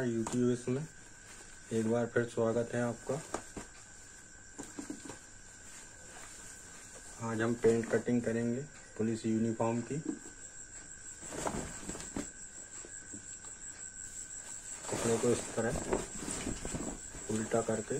नमस्कार यूट्यूब इसमें। एक बार फिर स्वागत है आपका। आज हम पेंट कटिंग करेंगे पुलिस यूनिफॉर्म की। कपड़े को इस तरह उल्टा करके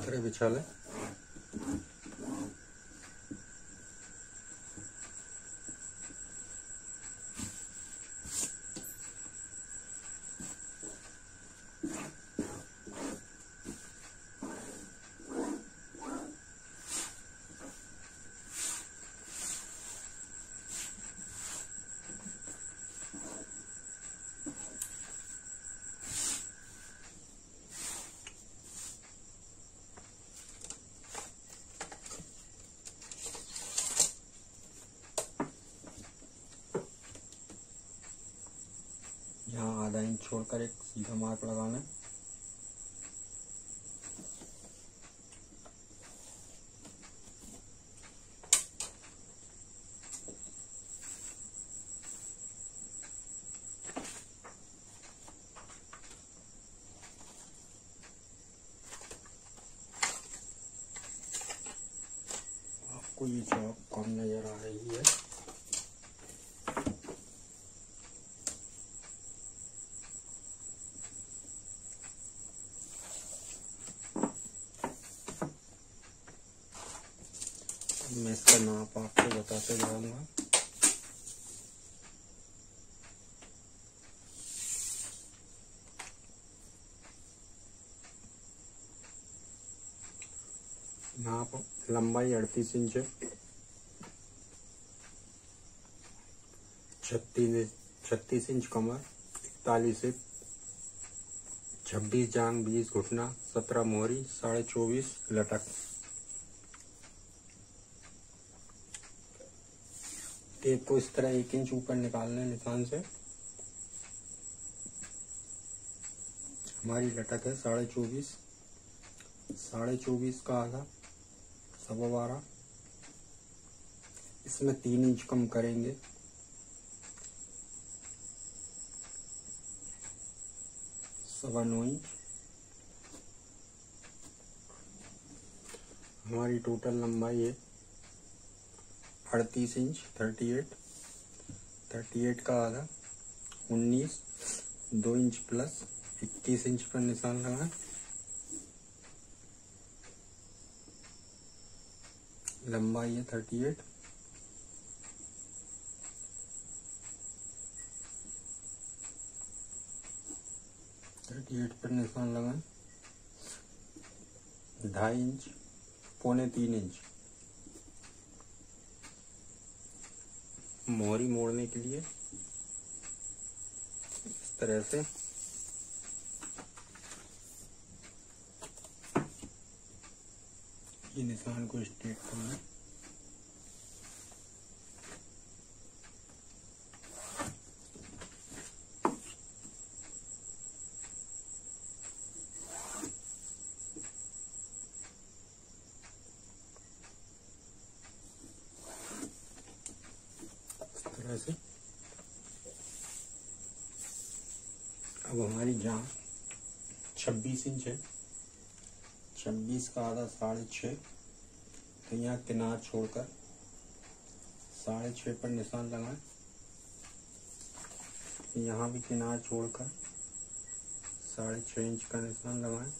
तरह बिछा लें यहाँ आधा इंच छोड़कर एक सीधा मार्क लगाना। आपको ये चौक कम नज़र आ रही है मैं इसका नाप आपको बताते जाऊँगा नाप लंबाई अड़तीस इंच है। छत्तीस छत्तीस इंच कमर इकतालीस हिप छब्बीस जांग बीस घुटना, सत्रह मोहरी, साढ़े चौबीस लटक। टेप को इस तरह एक इंच ऊपर निकालना है निशान से। हमारी लटक है साढ़े चौबीस। साढ़े चौबीस का आधा, सवा बारह। इसमें तीन इंच कम करेंगे। सवा नौ इंच। हमारी टोटल लंबाई है अड़तीस inch thirty eight thirty eight का आधा, उन्नीस, दो इंच प्लस इक्कीस इंच पर निशान लगाएँ लंबाई है थर्टी एट थर्टी एट पर निशान लगाएँ ढाई इंच, पौने तीन इंच। मोहरी मोड़ने के लिए। इस तरह से। ये निशान को स्ट्रेट करना तरह से। अब हमारी जान 26 इंच है। 26 का आधा साढ़े छ तो यहाँ किनार छोड़कर साढ़े छ पर निशान लगाएँ। यहाँ भी किनार छोड़कर साढ़े छ इंच का निशान लगाएँ।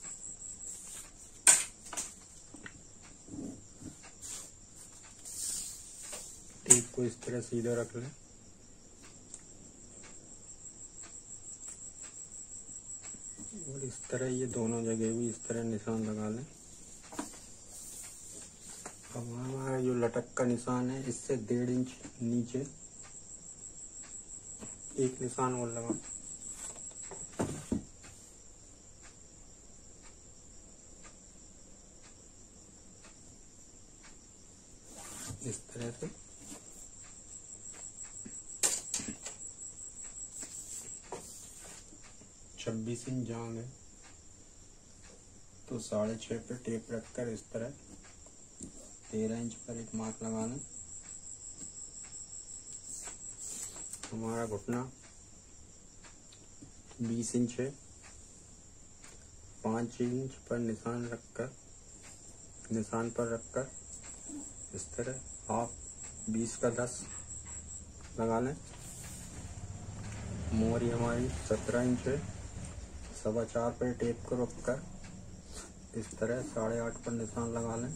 टेप को इस तरह सीधा रख लें। और इस तरह ये दोनों जगह भी इस तरह निशान लगा लें। अब हमारा जो लटक का निशान है, इससे डेढ़ इंच नीचे एक निशान और लगा इस तरह से छब्बीस इंच जांग है तो साढ़े छः पे टेप रखकर इस तरह तेरह इंच पर एक मार्क लगा लें। हमारा घुटना बीस इंच है। पाँच इंच पर निशान रखकर, निशान पर रखकर इस तरह हाफ़ बीस का दस लगा लें। मोरी हमारी सत्रह इंच है। सवा चार पर टेप को रखकर इस तरह साढ़े आठ पर निशान लगा लें।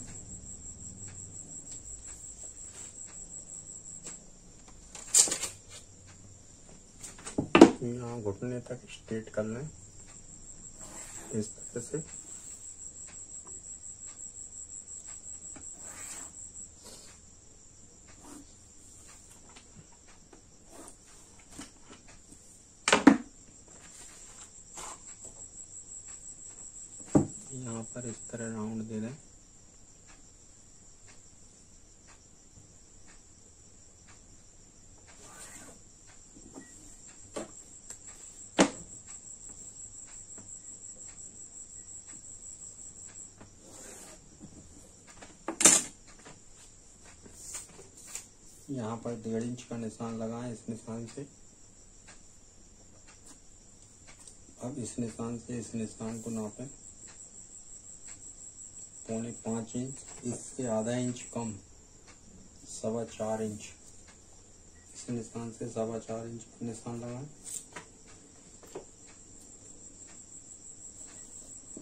यहाँ घुटने तक स्ट्रेट कर लें। इस तरह से। यहाँ पर इस तरह राउंड दे दें यहाँ पर डेढ़ इंच का निशान लगाएँ इस निशान से। अब इस निशान से इस निशान को नापें। पौने पाँच इंच, इससे आधा इंच कम, सवा चार इंच। इस निशान से सवा चार इंच निशान लगाएँ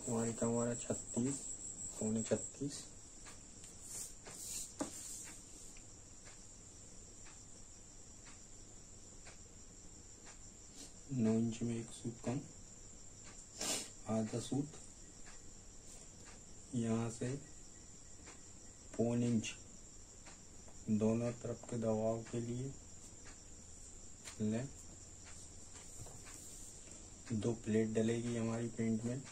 हमारी कमर है छत्तीस, पौने छत्तीस। नौ इंच में एक सूट कम, आधा सूट यहाँ से पौन इंच दोनों तरफ़ के दबाव के लिए लें। दो प्लेट डलेगी हमारी पेंट में।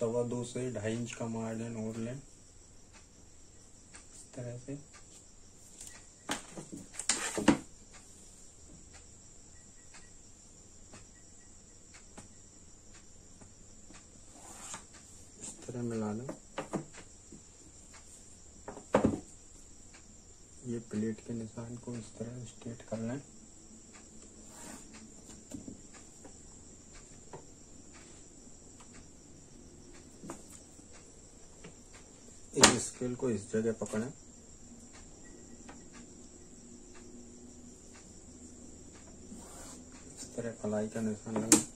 सवा दो से ढाई इंच का मार्जिन और लें। इस तरह से। तरह मिला लें ये प्लेट के निशान को इस तरह स्ट्रेट कर लें। इस स्केल को इस जगह पकड़ें। इस तरह कलाई का निशान लगाएँ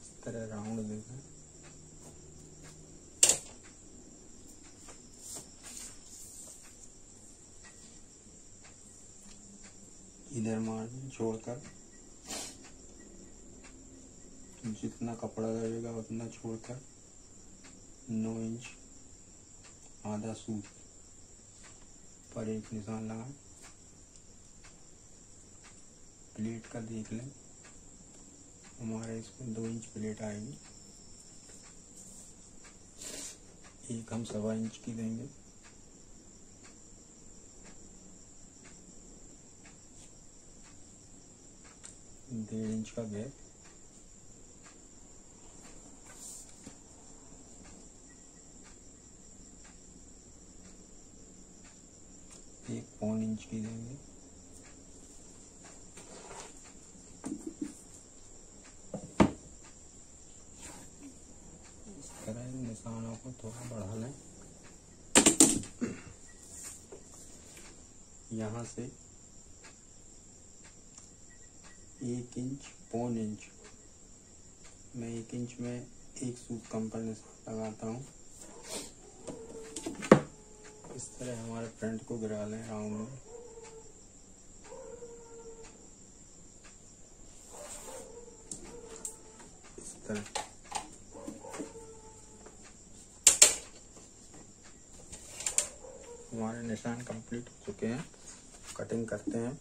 इस तरह राउंड देखें इधर मार्जिन छोड़कर। जितना कपड़ा लगेगा उतना छोड़कर नौ इंच आधा सूट पर एक निशान लगाएँ। प्लेट का देख लें। हमारे इसमें दो इंच प्लेट आएगी। एक हम सवा इंच की देंगे। डेढ़ इंच का गैप एक पौन इंच की देंगे इस तरह इन निशानों को थोड़ा बढ़ा लें यहाँ से एक इंच, पौन इंच। मैं एक इंच में एक सूट कम पर लगाता हूँ। इस तरह हमारे फ्रंट को गिरा लें राउंड में। इस तरह। हमारे निशान कंप्लीट हो चुके हैं। कटिंग करते हैं।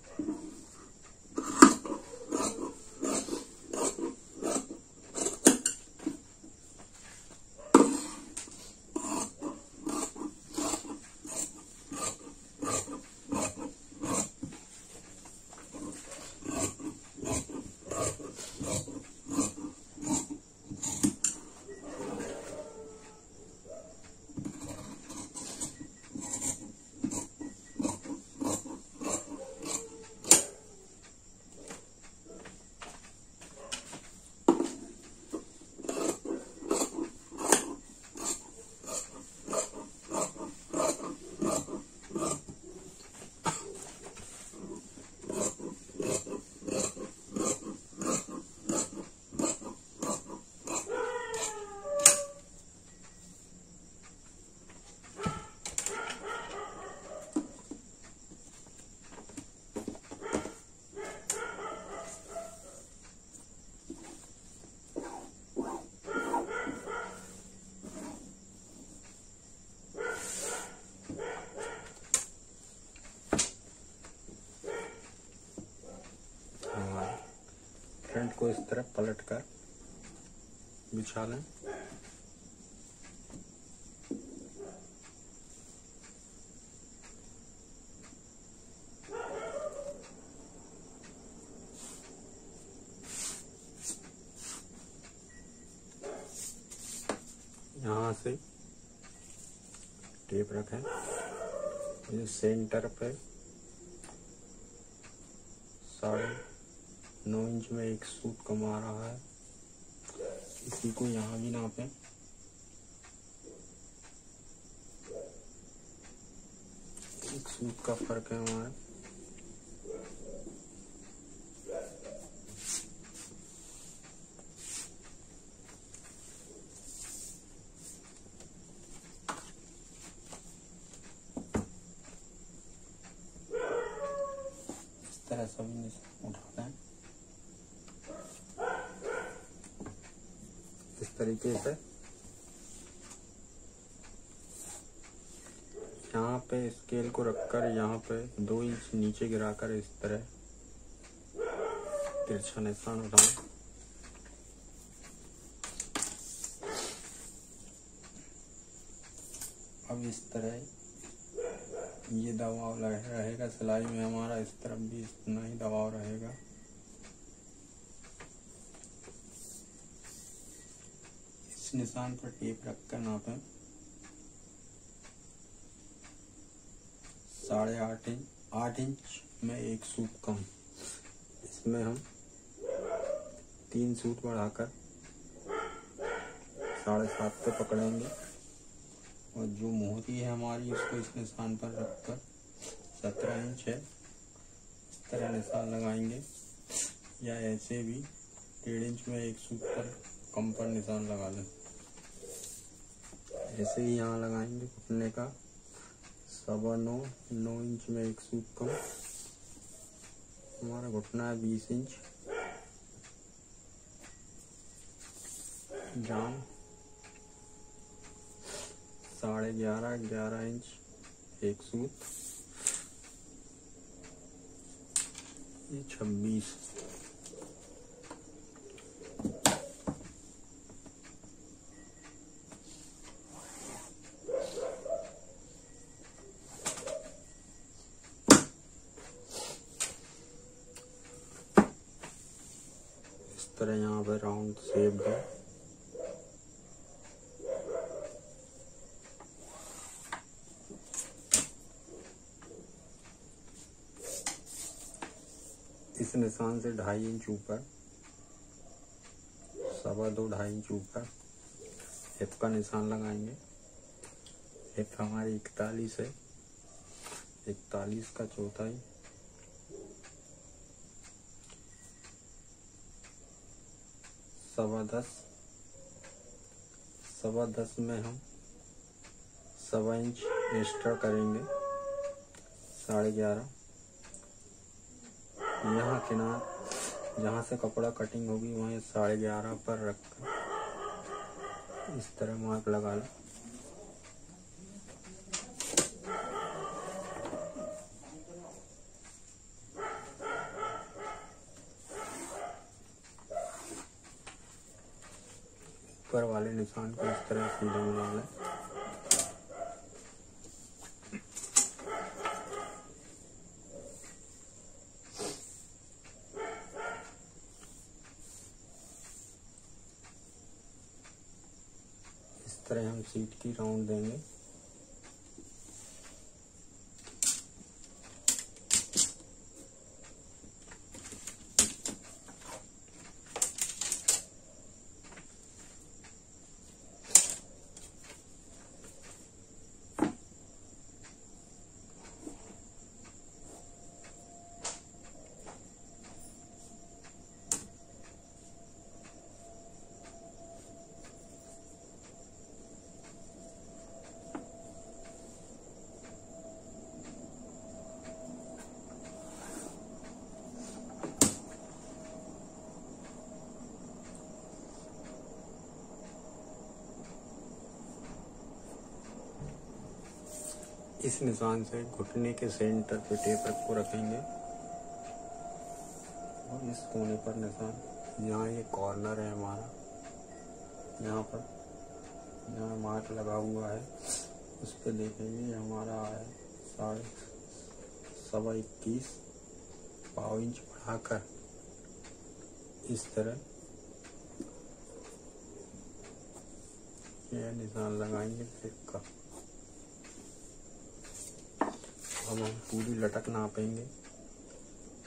फ्रंट को इस तरह पलट कर बिछा लें यहाँ से टेप रखें। सेंटर पे साढ़े नौ इंच में एक सूट कमा रहा है। इसी को यहाँ भी नापे एक सूट का फ़र्क है हमारे तरह सभी उठाते हैं इस तरीके से। यहाँ पे स्केल को रखकर यहाँ पे दो इंच नीचे गिराकर इस तरह तिरछा निशान उठाएँ। अब इस तरह ये दबाव रहेगा, सिलाई में हमारा इस तरफ़ भी इतना ही दबाव रहेगा इस निशान पर टेप रखकर नापें। साढ़े आठ इंच आठ इंच में एक सूट कम। इसमें हम तीन सूट बढ़ाकर साढ़े सात पे पकड़ेंगे। और जो मोहती है हमारी, उसको इस निशान पर रखकर सत्रह इंच है। इस तरह निशान लगाएँगे। या ऐसे भी डेढ़ इंच में एक सूट पर कम पर निशान लगा लें। ऐसे ही यहाँ लगाएँगे घुटने का। सवा नौ नौ इंच में एक सूट कम हमारा घुटना है बीस इंच। जान साढ़े ग्यारह ग्यारह इंच एक सूत। ये छब्बीस इस तरह यहाँ पे राउंड शेप है इस निशान से ढाई इंच ऊपर, सवा दो ढाई इंच ऊपर, हिप का निशान लगाएँगे। हिप हमारी इकतालीस है। इकतालीस का चौथाई सवा दस। सवा दस में हम सवा इंच एक्स्ट्रा करेंगे, साढ़े ग्यारह। यहाँ किनार जहाँ से कपड़ा कटिंग होगी, वहीं साढ़े ग्यारह पर रख कर इस तरह मार्क लगा लें। ऊपर वाले निशान को इस तरह सीधे मिला लें इस तरह हम सीट की राउंड देंगे। इस निशान से घुटने के सेंटर पे टेप को रखेंगे। और इस कोने पर निशान यहाँ ये कॉर्नर है हमारा। यहाँ पर, यहाँ मार्क लगा हुआ है। उस पर देखेंगे हमारा है साढ़े सवा इक्कीस पाव इंच बढ़ाकर। इस तरह। यह निशान लगाएँगे ब्रेक का अब हम पूरी लटक नापेंगे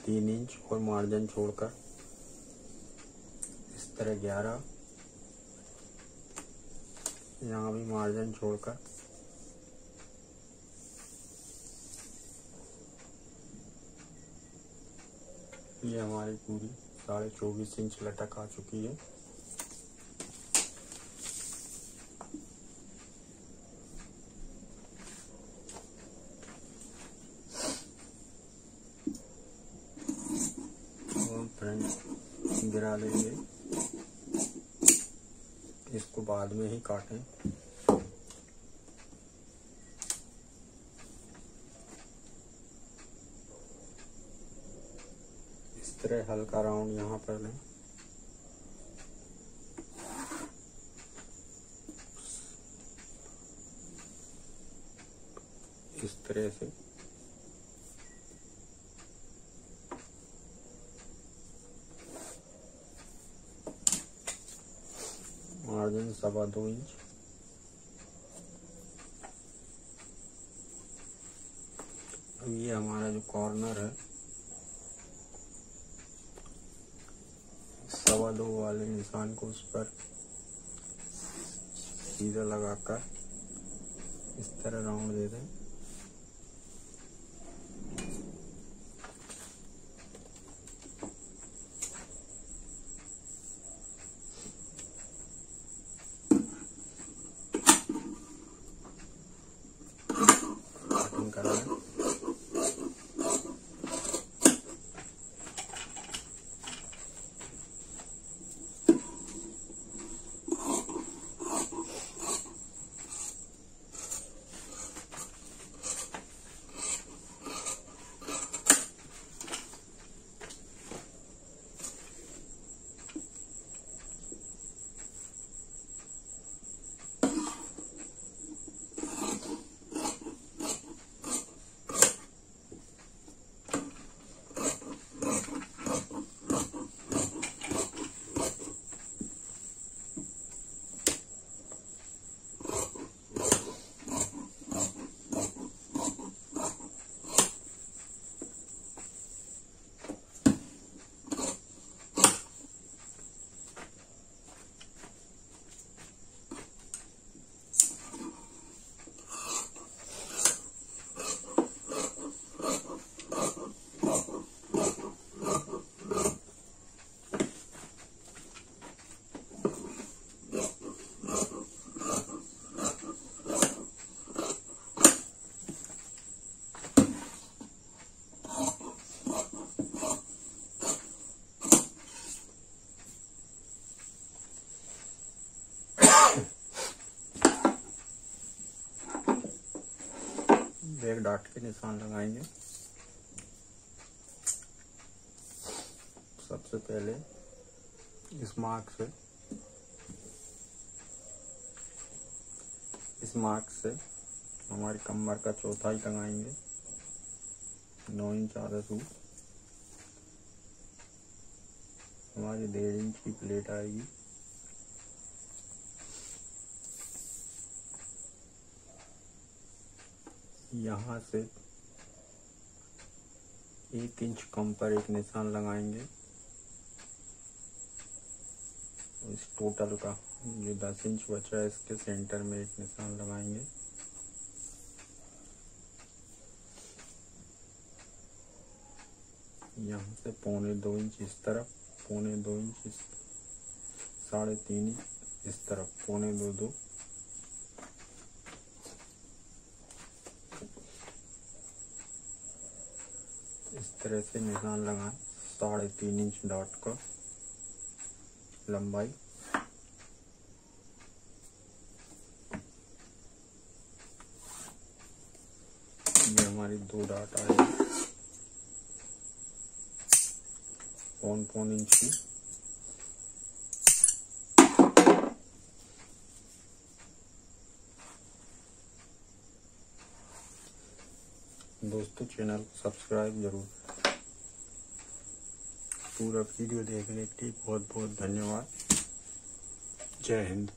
तीन इंच और मार्जिन छोड़कर। इस तरह ग्यारह। यहाँ भी मार्जिन छोड़कर। ये हमारी पूरी साढ़े चौबीस इंच लटक आ चुकी है फ्रंट गिरा लेंगे इसको बाद में ही काटें इस तरह हल्का राउंड यहाँ पर लें। इस तरह से मार्जिन सवा दो इंच। अब ये हमारा जो कॉर्नर है सवा दो वाले निशान को उस पर सीधा लगाकर इस तरह राउंड दे दें। डाट के निशान लगाएँगे सबसे पहले इस मार्क से, इस मार्क से हमारी कमर का चौथाई लगाएँगे नौ इंच आधा सूट। हमारी डेढ़ इंच की प्लेट आएगी। यहाँ से एक इंच कम पर एक निशान लगाएँगे। इस टोटल का जो दस इंच बचा है, इसके सेंटर में एक निशान लगाएँगे। यहाँ से पौने दो इंच इस तरफ़, पौने दो इंच इस, साढ़े तीन इंच इस तरफ़, पौने दो दो। इस तरह से निशान लगाएँ साढ़े तीन इंच डॉट का, लंबाई। ये हमारी दो डॉट आएगी पौन पौन इंच की? चैनल सब्सक्राइब ज़रूर। पूरा वीडियो देखने के लिए बहुत बहुत धन्यवाद। जय हिंद।